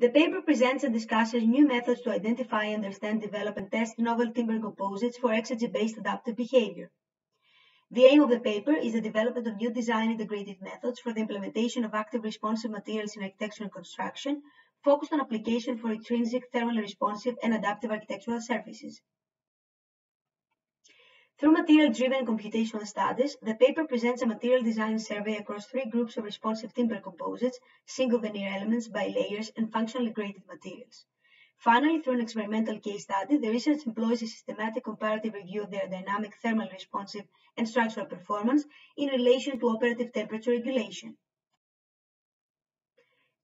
The paper presents and discusses new methods to identify, understand, develop, and test novel timber composites for exergy-based adaptive behavior. The aim of the paper is the development of new design integrated methods for the implementation of active responsive materials in architecture and construction, focused on application for intrinsic, thermally responsive, and adaptive architectural surfaces. Through material-driven computational studies, the paper presents a material design survey across three groups of responsive timber composites, single veneer elements, bilayers, and functionally graded materials. Finally, through an experimental case study, the research employs a systematic comparative review of their dynamic, thermal responsive, and structural performance in relation to operative temperature regulation.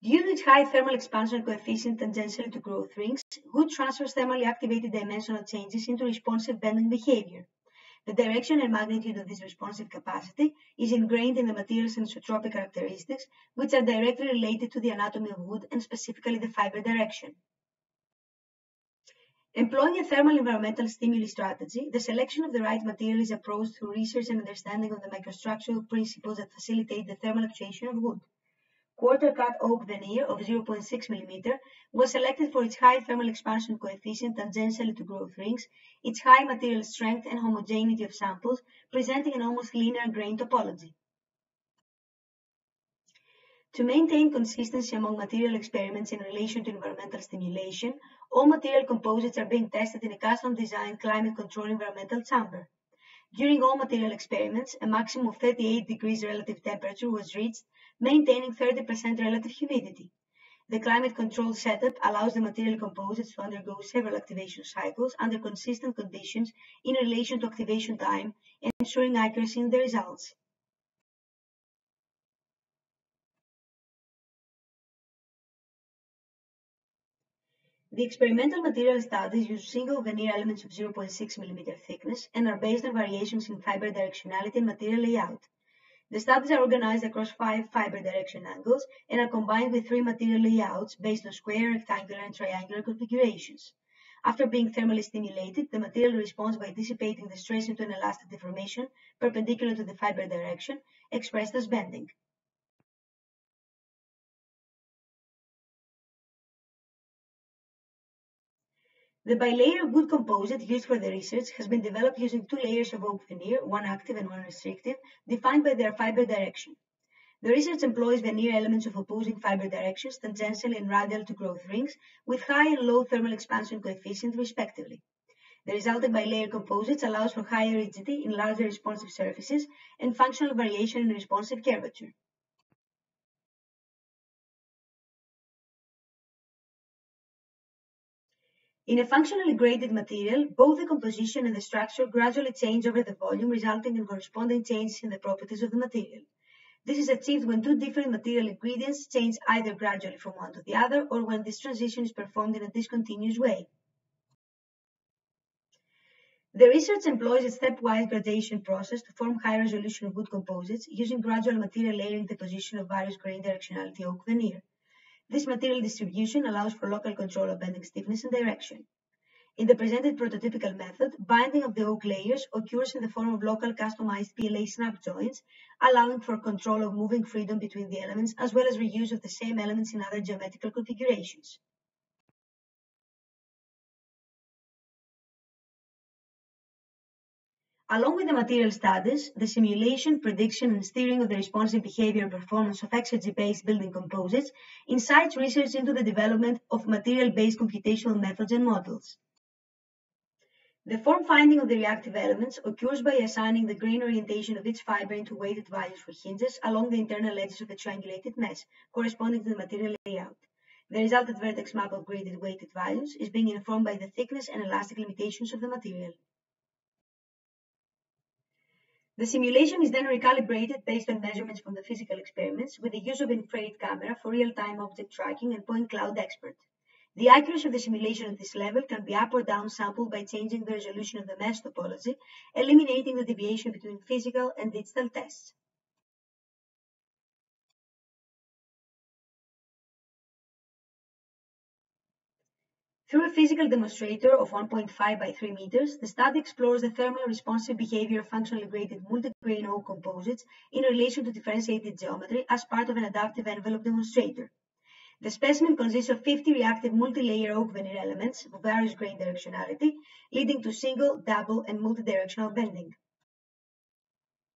Due to its high thermal expansion coefficient tangentially to growth rings, wood transfers thermally activated dimensional changes into responsive bending behavior. The direction and magnitude of this responsive capacity is ingrained in the material's anisotropic characteristics, which are directly related to the anatomy of wood and specifically the fiber direction. Employing a thermal environmental stimuli strategy, the selection of the right material is approached through research and understanding of the microstructural principles that facilitate the thermal actuation of wood. Quarter cut oak veneer of 0.6 mm was selected for its high thermal expansion coefficient tangentially to growth rings, its high material strength and homogeneity of samples, presenting an almost linear grain topology. To maintain consistency among material experiments in relation to environmental stimulation, all material composites are being tested in a custom designed climate control environmental chamber. During all material experiments, a maximum of 38 degrees relative temperature was reached, maintaining 30% relative humidity. The climate control setup allows the material composites to undergo several activation cycles under consistent conditions in relation to activation time, ensuring accuracy in the results. The experimental material studies use single veneer elements of 0.6 mm thickness and are based on variations in fiber directionality and material layout. The studies are organized across five fiber direction angles and are combined with three material layouts based on square, rectangular, and triangular configurations. After being thermally stimulated, the material responds by dissipating the stress into an elastic deformation perpendicular to the fiber direction, expressed as bending. The bilayer wood composite used for the research has been developed using two layers of oak veneer, one active and one restrictive, defined by their fiber direction. The research employs veneer elements of opposing fiber directions, tangential and radial to growth rings, with high and low thermal expansion coefficient respectively. The resulting bilayer composites allows for higher rigidity in larger responsive surfaces and functional variation in responsive curvature. In a functionally graded material, both the composition and the structure gradually change over the volume, resulting in corresponding changes in the properties of the material. This is achieved when two different material ingredients change either gradually from one to the other or when this transition is performed in a discontinuous way. The research employs a stepwise gradation process to form high-resolution wood composites using gradual material layering deposition of various grain directionality oak veneer. This material distribution allows for local control of bending stiffness and direction. In the presented prototypical method, binding of the oak layers occurs in the form of local customized PLA snap joints, allowing for control of moving freedom between the elements as well as reuse of the same elements in other geometrical configurations. Along with the material studies, the simulation, prediction, and steering of the responsive behavior and performance of exergy-based building composites incites research into the development of material-based computational methods and models. The form finding of the reactive elements occurs by assigning the grain orientation of each fiber into weighted values for hinges along the internal edges of the triangulated mesh, corresponding to the material layout. The resultant vertex map of graded weighted values is being informed by the thickness and elastic limitations of the material. The simulation is then recalibrated based on measurements from the physical experiments with the use of an infrared camera for real-time object tracking and point cloud expert. The accuracy of the simulation at this level can be up or down sampled by changing the resolution of the mesh topology, eliminating the deviation between physical and digital tests. Through a physical demonstrator of 1.5 by 3 meters, the study explores the thermal responsive behavior of functionally graded multi-grain oak composites in relation to differentiated geometry as part of an adaptive envelope demonstrator. The specimen consists of 50 reactive multi-layer oak veneer elements of various grain directionality, leading to single, double, and multi-directional bending.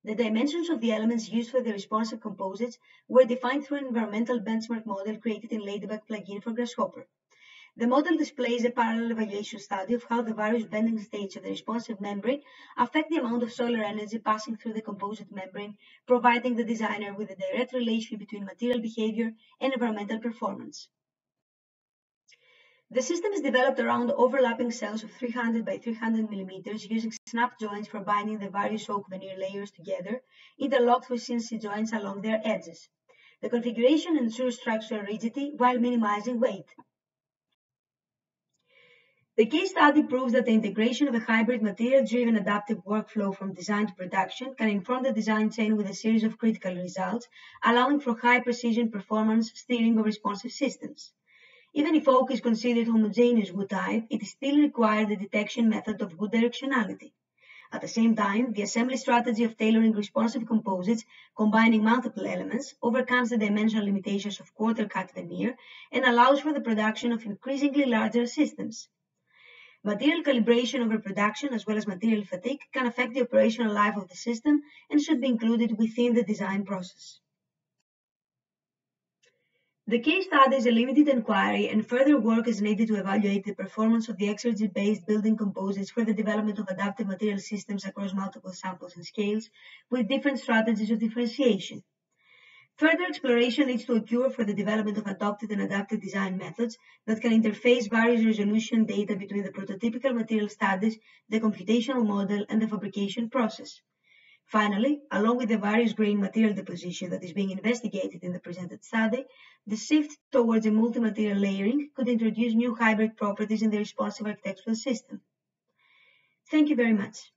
The dimensions of the elements used for the responsive composites were defined through an environmental benchmark model created in Ladybug plugin for Grasshopper. The model displays a parallel evaluation study of how the various bending states of the responsive membrane affect the amount of solar energy passing through the composite membrane, providing the designer with a direct relation between material behavior and environmental performance. The system is developed around overlapping cells of 300 by 300 millimeters using snap joints for binding the various oak veneer layers together, interlocked with CNC joints along their edges. The configuration ensures structural rigidity while minimizing weight. The case study proves that the integration of a hybrid material-driven adaptive workflow from design to production can inform the design chain with a series of critical results, allowing for high precision performance steering of responsive systems. Even if oak is considered homogeneous wood type, it still requires the detection method of wood directionality. At the same time, the assembly strategy of tailoring responsive composites, combining multiple elements, overcomes the dimensional limitations of quarter cut veneer and allows for the production of increasingly larger systems. Material calibration over production as well as material fatigue can affect the operational life of the system and should be included within the design process. The case study is a limited inquiry and further work is needed to evaluate the performance of the exergy-based building composites for the development of adaptive material systems across multiple samples and scales with different strategies of differentiation. Further exploration leads to cure for the development of adopted and adapted design methods that can interface various resolution data between the prototypical material studies, the computational model, and the fabrication process. Finally, along with the various grain material deposition that is being investigated in the presented study, the shift towards a multi-material layering could introduce new hybrid properties in the responsive architectural system. Thank you very much.